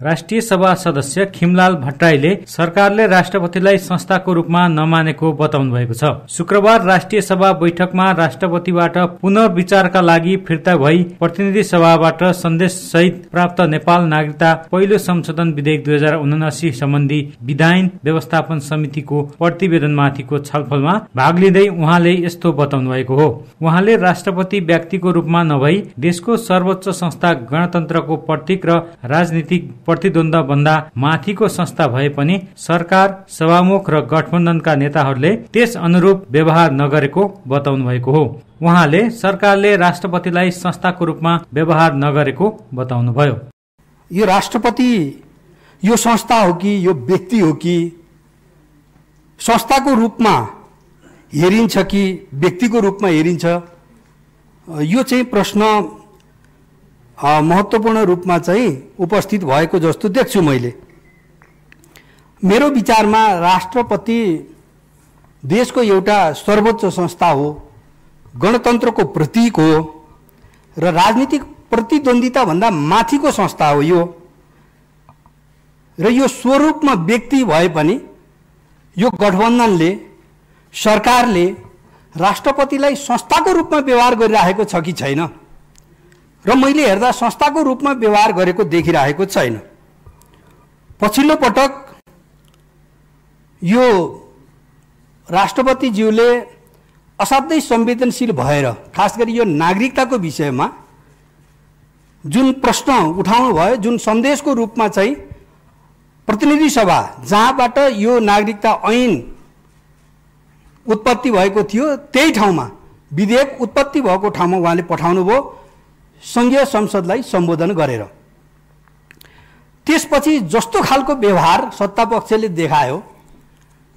राष्ट्रिय सभा सदस्य खिमलाल भट्टराईले सरकारले राष्ट्रपतिलाई संस्थाको रूपमा नमानेको बताउनु भएको छ। शुक्रबार राष्ट्रिय सभा बैठकमा राष्ट्रपतिबाट पुनर्विचारका लागि फिर्ता भई प्रतिनिधि सभाबाट सन्देश सहित प्राप्त नेपाल नागरिकता पहिलो संशोधन विधेयक दुई हजार उनासी सम्बन्धी विधायन व्यवस्थापन समितिको प्रतिवेदनमाथिको छलफलमा भाग लिँदै उहाँले यस्तो बताउनु भएको हो। उहाँले राष्ट्रपति व्यक्तिको रूपमा नभई देशको सर्वोच्च संस्था गणतन्त्रको प्रतीक र राजनीतिक प्रतिद्वन्द भन्दा माथिको संस्था भए पनि सरकार सभामुख र गठबन्धनका नेताहरूले त्यस अनुरूप व्यवहार नगरेको बताउनु भएको हो। उहाँले सरकारले राष्ट्रपतिलाई संस्थाको रूपमा व्यवहार नगरेको बताउनुभयो। यो राष्ट्रपति यो संस्था हो कि यो व्यक्ति हो कि संस्थाको रूपमा हेरिन्छ कि व्यक्तिको रूपमा हेरिन्छ यो चाहिँ प्रश्न महत्त्वपूर्ण रूपमा चाहिँ उपस्थित भएको जस्तो देख्छु मैले। मेरो विचारमा राष्ट्रपति देशको एउटा सर्वोच्च संस्था हो गणतन्त्रको प्रतीक हो र राजनीतिक प्रतिद्वन्दिताभन्दा माथिको संस्था हो यो। र यो स्वरूपमा व्यक्ति भए पनि यो गठबन्धनले सरकारले राष्ट्रपतिलाई संस्थाको रूपमा व्यवहार गरिरहेको छ कि छैन? र मैले हेर्दा संस्थाको रूपमा व्यवहार गरेको देखिरहेको छैन। पछिल्लो पटक यो राष्ट्रपतिज्यूले असाध्यै संवेदनशील भएर खास गरी यो नागरिकताको विषयमा जुन प्रश्न उठाउनु भयो जुन सन्देशको रूपमा चाहिँ प्रतिनिधि सभा जहाँबाट यो नागरिकता ऐन उत्पत्ति भएको थियो त्यही ठाउँमा विधेयक उत्पत्ति भएको ठाउँमा उहाँले पठाउनु भयो सङ्घीय संसदलाई सम्बोधन गरेर। त्यसपछि जस्तो खालको व्यवहार सत्तापक्षले देखायो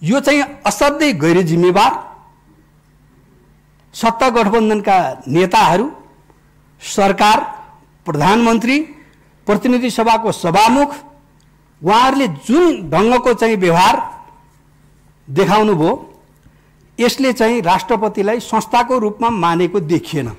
यो चाहिँ असाध्यै गैर जिम्मेवार। सत्ता गठबन्धनका नेताहरू सरकार प्रधानमन्त्री प्रतिनिधि सभाको सभामुख उहाँहरूले जुन ढङ्गको चाहिँ व्यवहार देखाउनु भयो यसले चाहिँ राष्ट्रपतिलाई संस्थाको रूपमा मानेको देखिएन।